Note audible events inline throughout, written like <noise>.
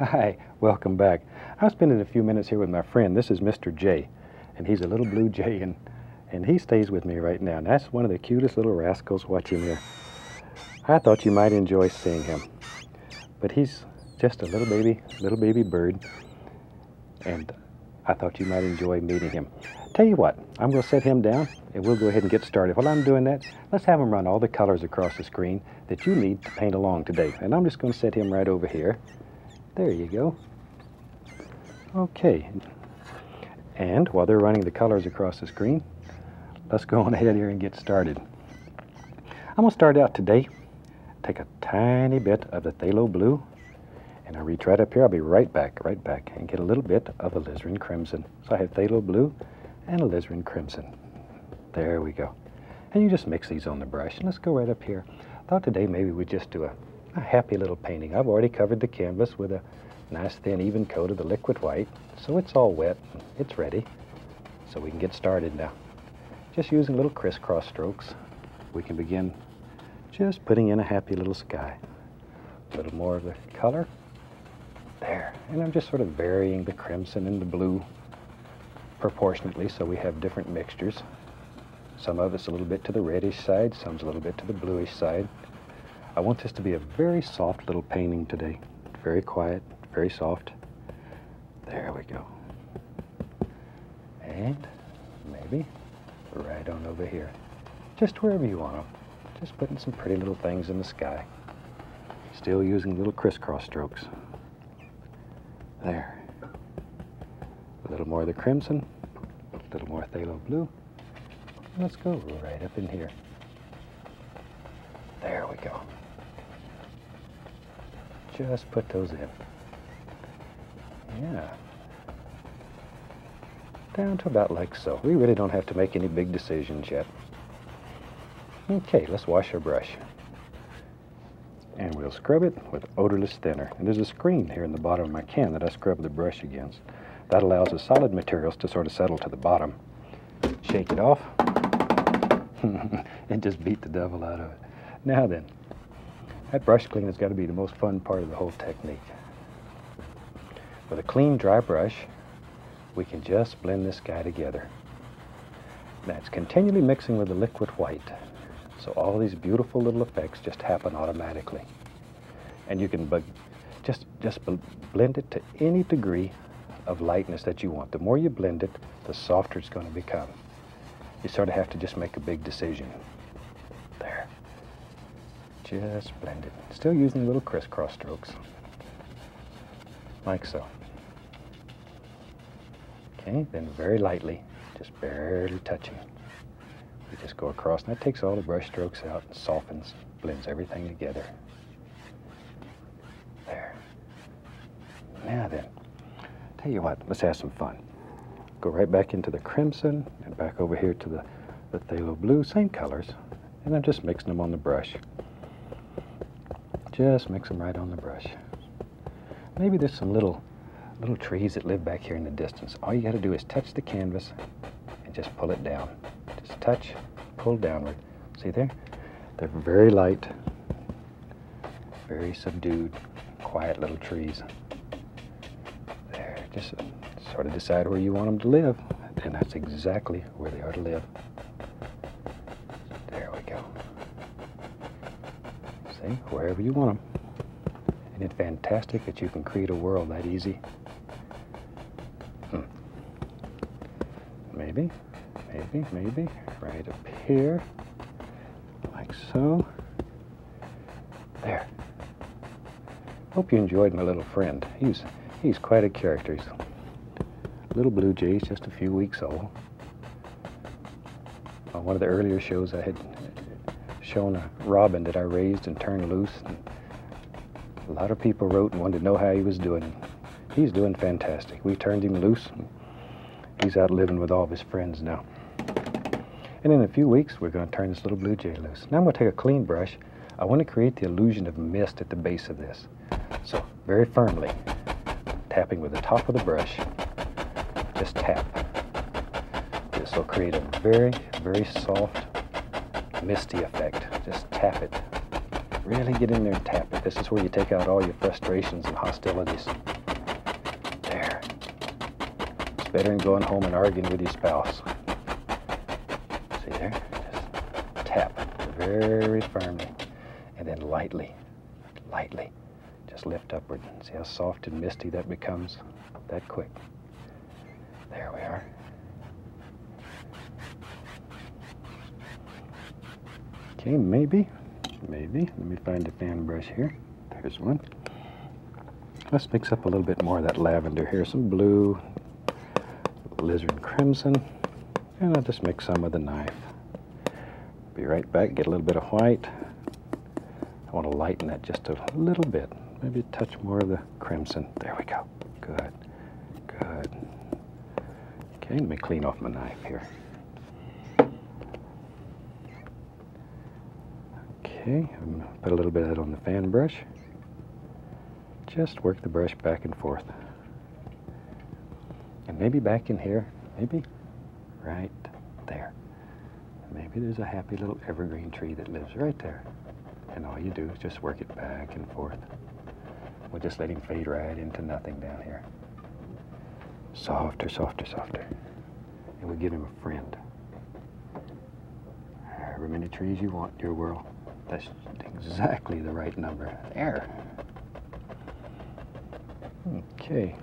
Hi, welcome back. I'm spending a few minutes here with my friend. This is Mr. J, and he's a little blue jay, and, and he stays with me right now. And that's one of the cutest little rascals. watching here. I thought you might enjoy seeing him, but he's just a little baby, little baby bird, and I thought you might enjoy meeting him. Tell you what, I'm going to set him down, and we'll go ahead and get started. While I'm doing that, let's have him run all the colors across the screen that you need to paint along today. And I'm just going to set him right over here. There you go. Okay. And while they're running the colors across the screen, let's go <laughs> on ahead here and get started. I'm going to start out today. Take a tiny bit of the phthalo blue, and I'll reach right up here. I'll be right back, right back, and get a little bit of alizarin crimson. So I have phthalo blue and alizarin crimson. There we go. And you just mix these on the brush. And let's go right up here. I thought today maybe we'd just do a a happy little painting. I've already covered the canvas with a nice thin even coat of the liquid white, so it's all wet. It's ready. So we can get started now. Just using little crisscross strokes, we can begin just putting in a happy little sky. A little more of the color. There. And I'm just sort of varying the crimson and the blue proportionately so we have different mixtures. Some of it's a little bit to the reddish side, some's a little bit to the bluish side. I want this to be a very soft little painting today. Very quiet, very soft. There we go. And maybe right on over here. Just wherever you want them. Just putting some pretty little things in the sky. Still using little crisscross strokes. There. A little more of the crimson, a little more phthalo blue. Let's go right up in here. There we go. Just put those in. Yeah. Down to about like so. We really don't have to make any big decisions yet. Okay, let's wash our brush. And we'll scrub it with odorless thinner. And there's a screen here in the bottom of my can that I scrub the brush against. That allows the solid materials to sort of settle to the bottom. Shake it off. <laughs> and just beat the devil out of it. Now then, that brush clean has got to be the most fun part of the whole technique. With a clean, dry brush, we can just blend this guy together. That's continually mixing with the liquid white. So all these beautiful little effects just happen automatically. And you can just, just blend it to any degree of lightness that you want. The more you blend it, the softer it's going to become. You sort of have to just make a big decision. Just blend it. Still using little crisscross strokes. Like so. Okay, then very lightly, just barely touching. We just go across, and that takes all the brush strokes out and softens, blends everything together. There. Now then, tell you what, let's have some fun. Go right back into the crimson and back over here to the, the phthalo blue, same colors, and I'm just mixing them on the brush. Just mix them right on the brush. Maybe there's some little, little trees that live back here in the distance. All you got to do is touch the canvas and just pull it down. Just touch, pull downward. See there? They're very light, very subdued, quiet little trees. There, just sort of decide where you want them to live, and that's exactly where they are to live. Wherever you want them. Isn't it fantastic that you can create a world that easy? Hmm. Maybe, maybe, maybe, right up here, like so. There. Hope you enjoyed my little friend. He's, he's quite a character. He's a little blue jay, he's just a few weeks old. On one of the earlier shows I had shown a robin that I raised and turned loose. And a lot of people wrote and wanted to know how he was doing. He's doing fantastic. We turned him loose. he's out living with all of his friends now. And in a few weeks, we're going to turn this little blue jay loose. Now I'm going to take a clean brush. I want to create the illusion of mist at the base of this. So very firmly, tapping with the top of the brush, just tap. This will create a very, very soft misty effect. Just tap it Really get in there and tap it. This is where you take out all your frustrations and hostilities. There. It's better than going home and arguing with your spouse. See there? Just tap very firmly and then lightly, lightly, just lift upward. See how soft and misty that becomes that quick. There we are. Okay, maybe, maybe. Let me find a fan brush here. There's one. Let's mix up a little bit more of that lavender here. Some blue, alizarin crimson, and I'll just mix some with a knife. Be right back, get a little bit of white. I want to lighten that just a little bit. Maybe a touch more of the crimson. There we go. Good, good. Okay, let me clean off my knife here. Okay, I'm going to put a little bit of that on the fan brush. Just work the brush back and forth. And maybe back in here, maybe right there. Maybe there's a happy little evergreen tree that lives right there. And all you do is just work it back and forth. We'll just let him fade right into nothing down here. Softer, softer, softer. And we give him a friend. However many trees you want your world. That's exactly the right number. There. Okay.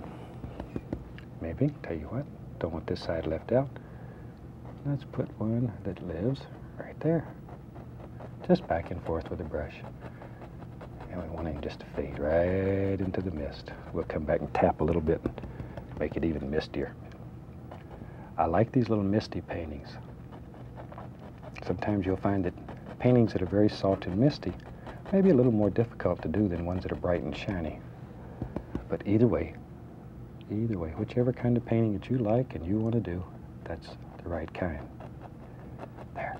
Maybe, tell you what, don't want this side left out. Let's put one that lives right there. Just back and forth with the brush. And we want him just to fade right into the mist. We'll come back and tap a little bit and make it even mistier. I like these little misty paintings. Sometimes you'll find that paintings that are very soft and misty may be a little more difficult to do than ones that are bright and shiny. But either way, either way, whichever kind of painting that you like and you want to do, that's the right kind. There.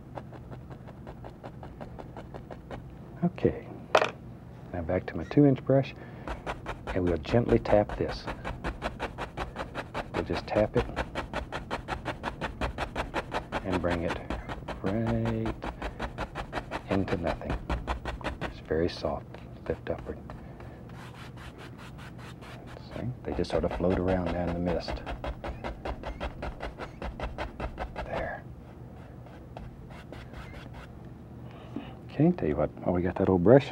Okay. Now back to my two inch brush and we'll gently tap this. We'll just tap it and bring it right soft, lift upward. See? They just sort of float around down in the mist. There. Okay, tell you what, while we got that old brush,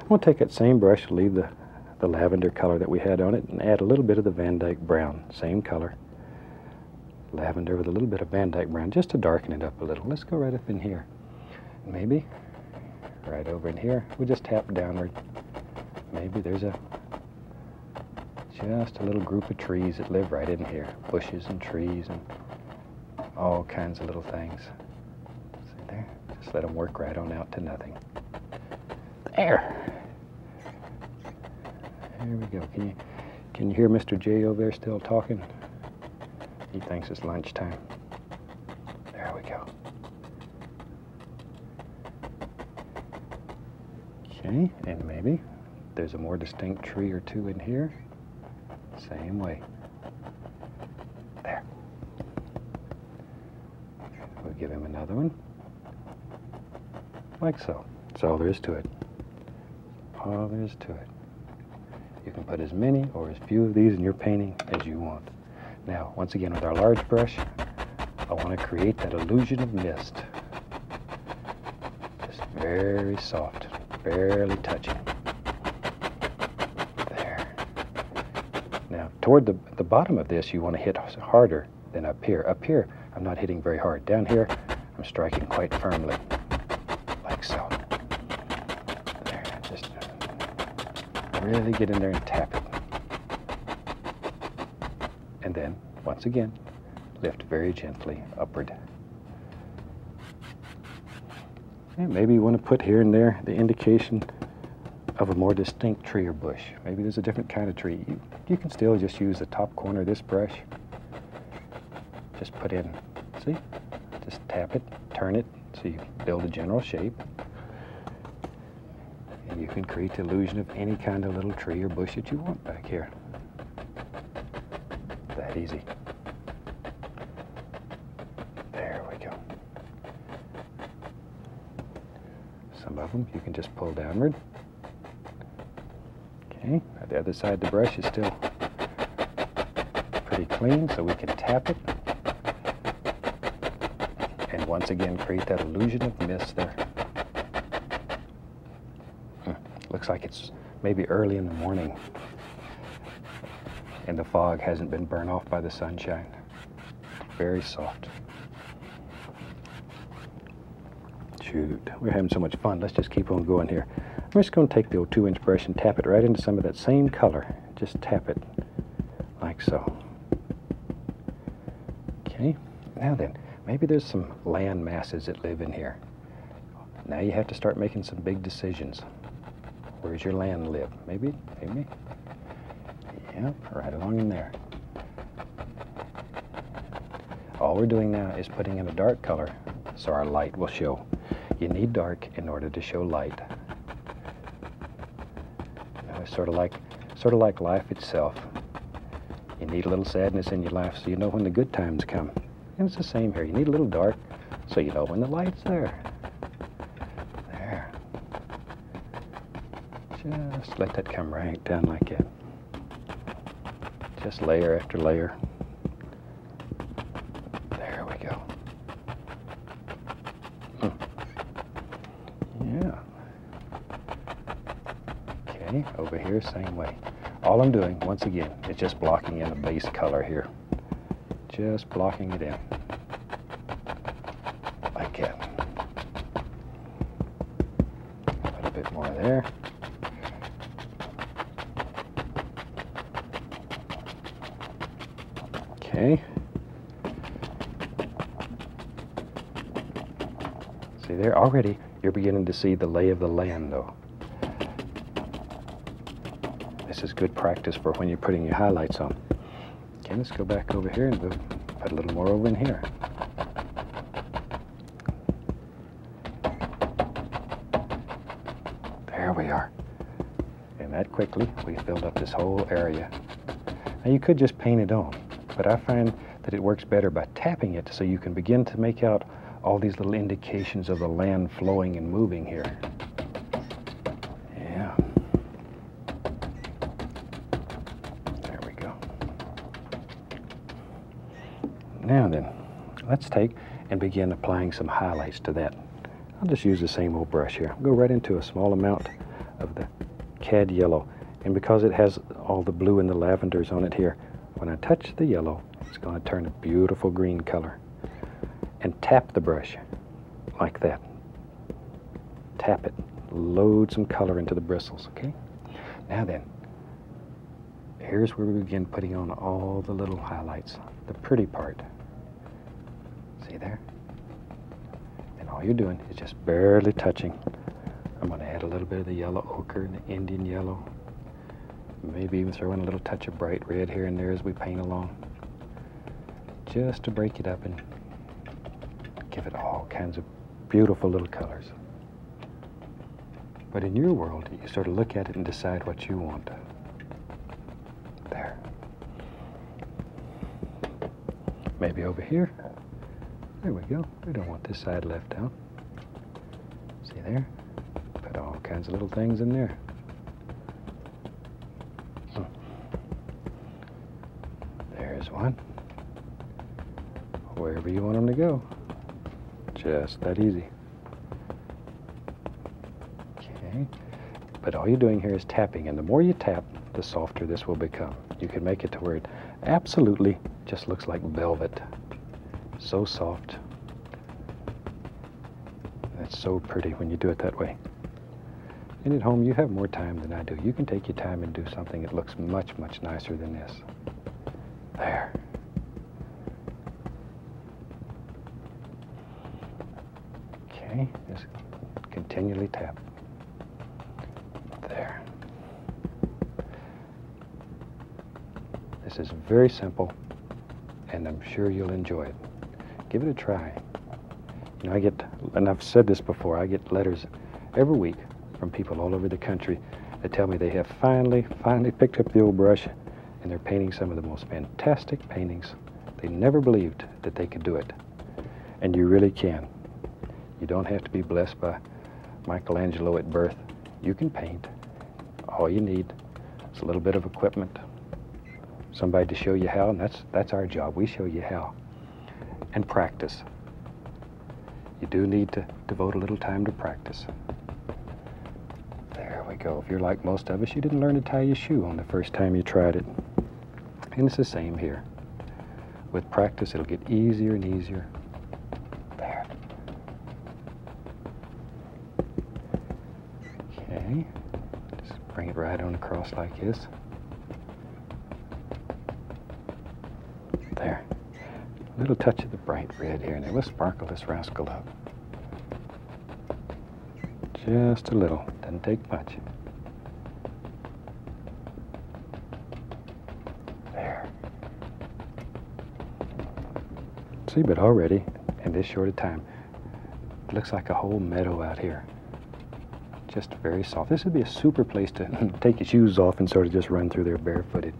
I'm going to take that same brush, leave the, the lavender color that we had on it, and add a little bit of the Van Dyke brown, same color. Lavender with a little bit of Van Dyke brown, just to darken it up a little. Let's go right up in here. Maybe right over in here. We just tap downward. Maybe there's a just a little group of trees that live right in here. Bushes and trees and all kinds of little things. See there? Just let them work right on out to nothing. There. There we go. Can you can you hear Mr. J over there still talking? He thinks it's lunchtime. There we go. Okay, and maybe there's a more distinct tree or two in here. Same way. There. We'll give him another one. Like so. That's all there is to it. All there is to it. You can put as many or as few of these in your painting as you want. Now, once again, with our large brush, I want to create that illusion of mist. Just very soft barely touching. There. Now, toward the, the bottom of this, you want to hit harder than up here. Up here, I'm not hitting very hard. Down here, I'm striking quite firmly, like so. There, just really get in there and tap it. And then, once again, lift very gently upward. Maybe you want to put here and there the indication of a more distinct tree or bush. Maybe there's a different kind of tree. You, you can still just use the top corner of this brush. Just put in, see? Just tap it, turn it, so you build a general shape. And you can create the illusion of any kind of little tree or bush that you want back here. That easy. You can just pull downward Okay, The other side the brush is still pretty clean, so we can tap it. And once again, create that illusion of mist there. Hmm. Looks like it's maybe early in the morning and the fog hasn't been burned off by the sunshine. Very soft. Shoot, we're having so much fun. Let's just keep on going here. I'm just going to take the old two inch brush and tap it right into some of that same color. Just tap it like so. Okay, now then, maybe there's some land masses that live in here. Now you have to start making some big decisions. Where's your land live? Maybe, maybe. Yep, right along in there. All we're doing now is putting in a dark color so our light will show. You need dark in order to show light. Uh, you know, it's sort of like sort of like life itself. You need a little sadness in your life so you know when the good times come. And it's the same here. You need a little dark so you know when the light's there. There. Just let that come right down like that. Just layer after layer. Here, same way. All I'm doing, once again, is just blocking in a base color here. Just blocking it in. Like that. A bit more there. Okay. See there, already you're beginning to see the lay of the land though. This is good practice for when you're putting your highlights on. Okay, let's go back over here and put a little more over in here. There we are. And that quickly, we filled up this whole area. Now you could just paint it on, but I find that it works better by tapping it so you can begin to make out all these little indications of the land flowing and moving here. Let's take and begin applying some highlights to that. I'll just use the same old brush here. Go right into a small amount of the cad yellow. And because it has all the blue and the lavenders on it here, when I touch the yellow, it's going to turn a beautiful green color. And tap the brush like that. Tap it. Load some color into the bristles, okay? Now then, here's where we begin putting on all the little highlights, the pretty part. See there? And all you're doing is just barely touching. I'm going to add a little bit of the yellow ochre and the Indian yellow. Maybe even throw in a little touch of bright red here and there as we paint along. Just to break it up and give it all kinds of beautiful little colors. But in your world, you sort of look at it and decide what you want. There. Maybe over here. There we go. We don't want this side left out. See there? Put all kinds of little things in there. Hmm. There's one. Wherever you want them to go. Just that easy. Okay. But all you're doing here is tapping, and the more you tap, the softer this will become. You can make it to where it absolutely just looks like velvet so soft. It's so pretty when you do it that way. And at home, you have more time than I do. You can take your time and do something that looks much, much nicer than this. There. Okay, just continually tap. There. This is very simple, and I'm sure you'll enjoy it give it a try. You know, I get, and I've said this before, I get letters every week from people all over the country that tell me they have finally, finally picked up the old brush and they're painting some of the most fantastic paintings. They never believed that they could do it. And you really can. You don't have to be blessed by Michelangelo at birth. You can paint. All you need, is a little bit of equipment, somebody to show you how, and that's, that's our job. We show you how. And practice. You do need to devote a little time to practice. There we go. If you're like most of us, you didn't learn to tie your shoe on the first time you tried it. And it's the same here. With practice, it'll get easier and easier. There. Okay. Just bring it right on across like this. There. A little touch of the bright red here, and it will sparkle this rascal up. Just a little. Doesn't take much. There. See, but already, in this short a time, it looks like a whole meadow out here. Just very soft. This would be a super place to <laughs> take your shoes off and sort of just run through there barefooted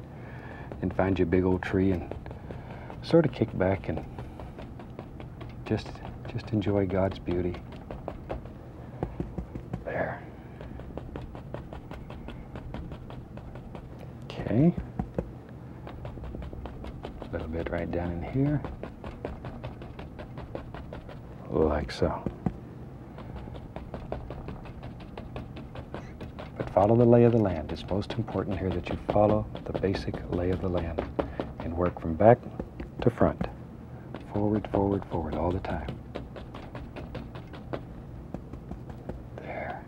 and find you a big old tree and sort of kick back and just just enjoy God's beauty. There. Okay. A little bit right down in here. Like so. But follow the lay of the land. It's most important here that you follow the basic lay of the land and work from back to front. Forward, forward, forward all the time. There.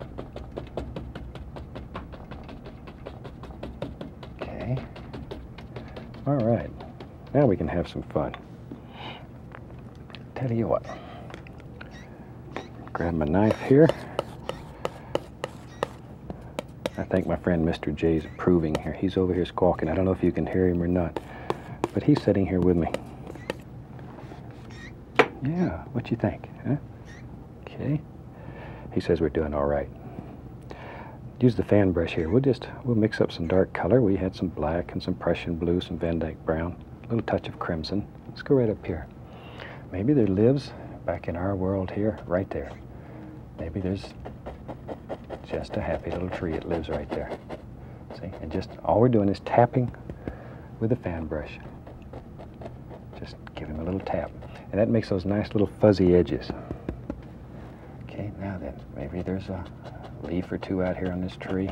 Okay. All right. Now we can have some fun. Tell you what. Grab my knife here. I think my friend Mr. J is approving here. He's over here squawking. I don't know if you can hear him or not, but he's sitting here with me. Yeah, what you think? Huh? Okay. He says we're doing all right. Use the fan brush here. We'll just we'll mix up some dark color. We had some black and some Prussian blue, some Van Dyke brown, a little touch of crimson. Let's go right up here. Maybe there lives back in our world here, right there. Maybe there's just a happy little tree. It lives right there. See, and just all we're doing is tapping with a fan brush. A little tap. And that makes those nice little fuzzy edges. Okay, now then, maybe there's a leaf or two out here on this tree.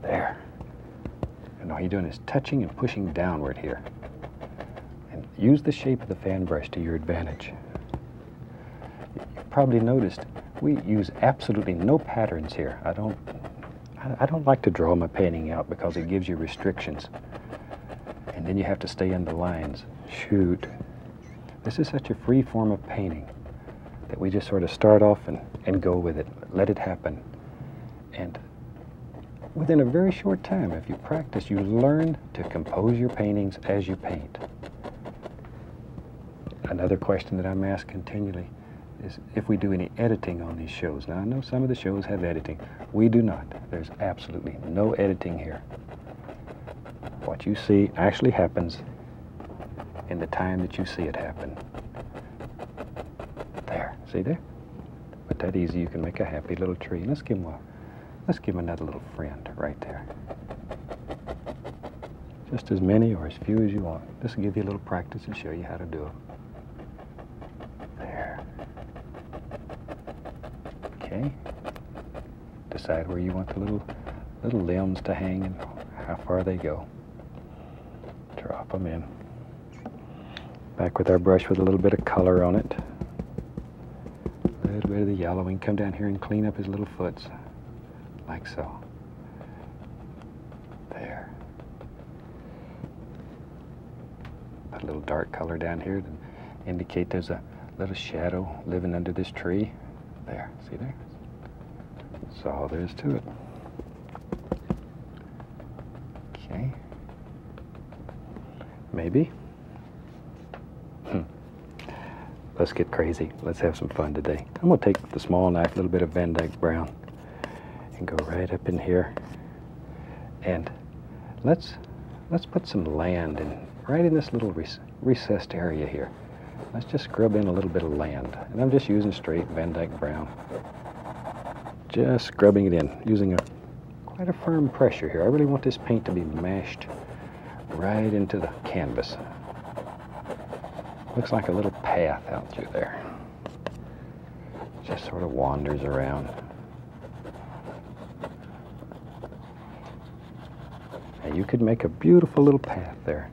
There. And all you're doing is touching and pushing downward here. And use the shape of the fan brush to your advantage. You've probably noticed we use absolutely no patterns here. I don't, I don't like to draw my painting out because it gives you restrictions. And then you have to stay in the lines. Shoot. This is such a free form of painting that we just sort of start off and, and go with it, let it happen. And within a very short time, if you practice, you learn to compose your paintings as you paint. Another question that I'm asked continually is if we do any editing on these shows. Now, I know some of the shows have editing. We do not. There's absolutely no editing here. What you see actually happens in the time that you see it happen. There, see there? But that easy, you can make a happy little tree. Let's give him a, let's give him another little friend right there. Just as many or as few as you want. This will give you a little practice and show you how to do it. There. Okay. Decide where you want the little little limbs to hang and how far they go. Drop them in. Back with our brush with a little bit of color on it. A little bit of the yellow yellowing. Come down here and clean up his little foots. Like so. There. Put a little dark color down here to indicate there's a little shadow living under this tree. There, see there? That's all there is to it. Okay. Maybe. Hmm. Let's get crazy. Let's have some fun today. I'm going to take the small knife, a little bit of Van Dyke Brown, and go right up in here. And let's let's put some land in right in this little rec recessed area here. Let's just scrub in a little bit of land. And I'm just using straight Van Dyke Brown. Just scrubbing it in, using a quite a firm pressure here. I really want this paint to be mashed right into the canvas. Looks like a little path out through there. Just sort of wanders around. And you could make a beautiful little path there.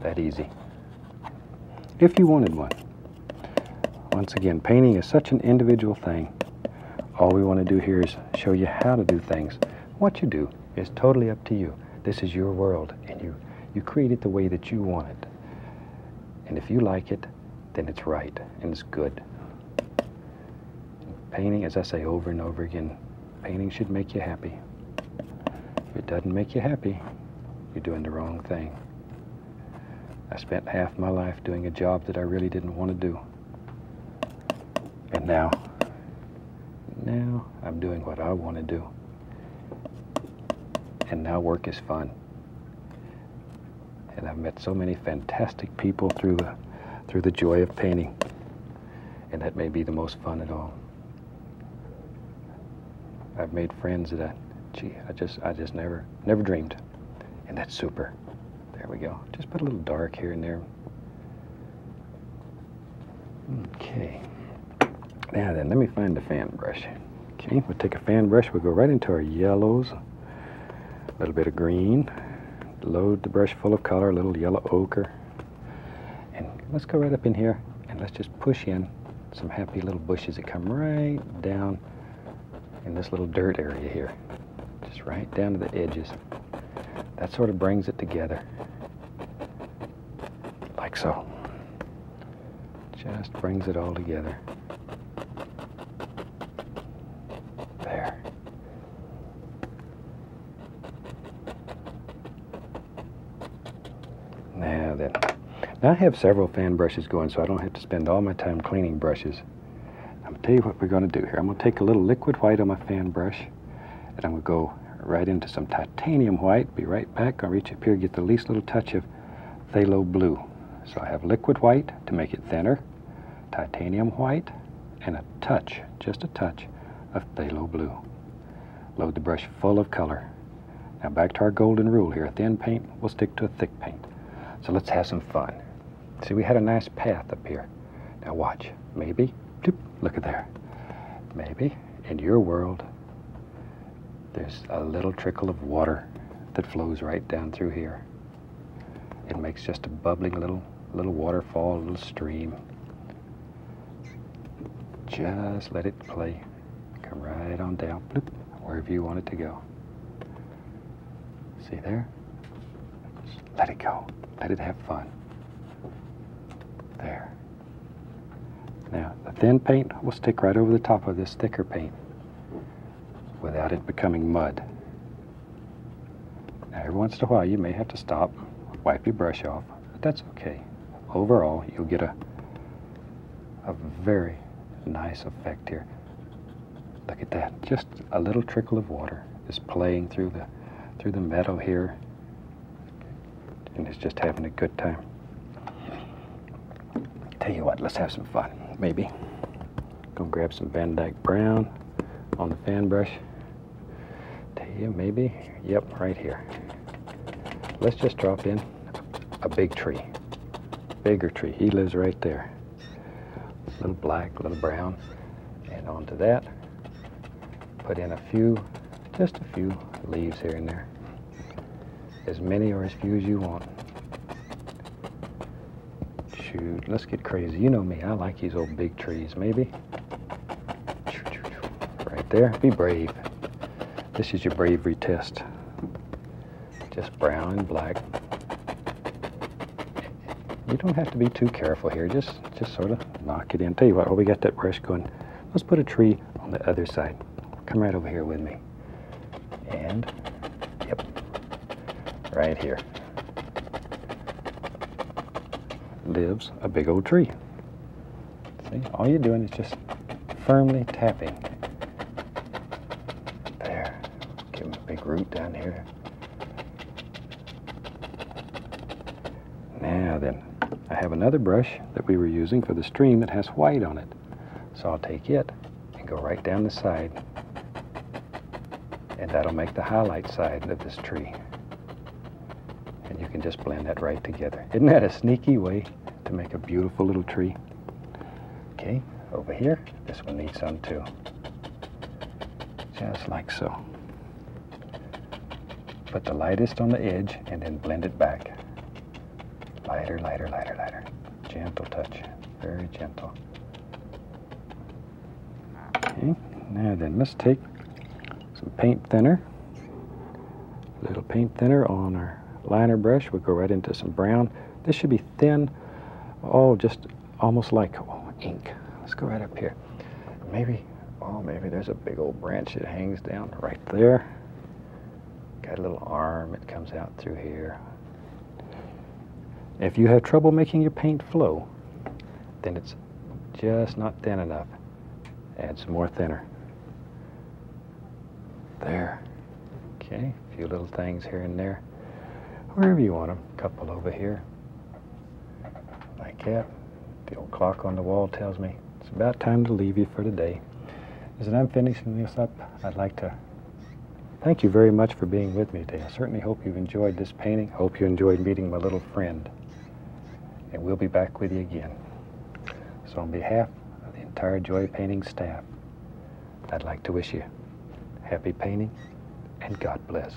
That easy. If you wanted one. Once again, painting is such an individual thing. All we want to do here is show you how to do things. What you do is totally up to you. This is your world, and you, you create it the way that you want it. And if you like it, then it's right and it's good. Painting, as I say over and over again, painting should make you happy. If it doesn't make you happy, you're doing the wrong thing. I spent half my life doing a job that I really didn't want to do. And now, now I'm doing what I want to do. And now work is fun. And I've met so many fantastic people through the, through the joy of painting. And that may be the most fun at all. I've made friends that I, gee, I just, I just never, never dreamed. And that's super. There we go. Just put a little dark here and there. Okay. Now then, let me find the fan brush. Okay, we'll take a fan brush, we'll go right into our yellows, a little bit of green, load the brush full of color, a little yellow ochre. And let's go right up in here and let's just push in some happy little bushes that come right down in this little dirt area here. Just right down to the edges. That sort of brings it together. Like so. Just brings it all together. There. Now then. Now I have several fan brushes going so I don't have to spend all my time cleaning brushes. I'm going to tell you what we're going to do here. I'm going to take a little liquid white on my fan brush and I'm going to go right into some titanium white. Be right back. I'll reach up here, get the least little touch of phthalo blue. So I have liquid white to make it thinner, titanium white, and a touch, just a touch, of phthalo blue. Load the brush full of color. Now back to our golden rule here. A thin paint will stick to a thick paint. So let's have some fun. See, we had a nice path up here. Now watch. Maybe, look at there. Maybe in your world, there's a little trickle of water that flows right down through here. It makes just a bubbling little, little waterfall, a little stream. Just let it play. Come right on down, bloop, wherever you want it to go. See there? Let it go. Let it have fun. There. Now, the thin paint will stick right over the top of this thicker paint without it becoming mud. Now, every once in a while, you may have to stop, wipe your brush off, but that's okay. Overall, you'll get a, a very nice effect here. Look at that, just a little trickle of water is playing through the, through the meadow here, and it's just having a good time. Tell you what, let's have some fun, maybe. Go grab some Van Dyke Brown on the fan brush. Tell you, maybe, yep, right here. Let's just drop in a big tree, bigger tree. He lives right there. Little black, little brown. And onto that, put in a few, just a few leaves here and there. As many or as few as you want. Shoot, let's get crazy. You know me, I like these old big trees, maybe. Right there, be brave. This is your bravery test. Just brown and black. You don't have to be too careful here, just, just sort of knock it in. Tell you what, while we got that brush going, let's put a tree on the other side. Come right over here with me. And, right here lives a big old tree. See, all you're doing is just firmly tapping. There, give him a big root down here. Now then, I have another brush that we were using for the stream that has white on it. So I'll take it and go right down the side And that'll make the highlight side of this tree. Just blend that right together. Isn't that a sneaky way to make a beautiful little tree? Okay, over here, this one needs some too. Just like so. Put the lightest on the edge and then blend it back. Lighter, lighter, lighter, lighter. Gentle touch, very gentle. Okay, now then let's take some paint thinner. A little paint thinner on our liner brush. We'll go right into some brown. This should be thin, oh, just almost like oh, ink. Let's go right up here. Maybe, oh, maybe there's a big old branch that hangs down right there. Got a little arm that comes out through here. If you have trouble making your paint flow, then it's just not thin enough. Add some more thinner. There. Okay, a few little things here and there. Wherever you want them. Couple over here. Like that. The old clock on the wall tells me it's about time to leave you for today. As I'm finishing this up, I'd like to thank you very much for being with me today. I certainly hope you've enjoyed this painting. I Hope you enjoyed meeting my little friend. And we'll be back with you again. So on behalf of the entire Joy Painting staff, I'd like to wish you happy painting and God bless.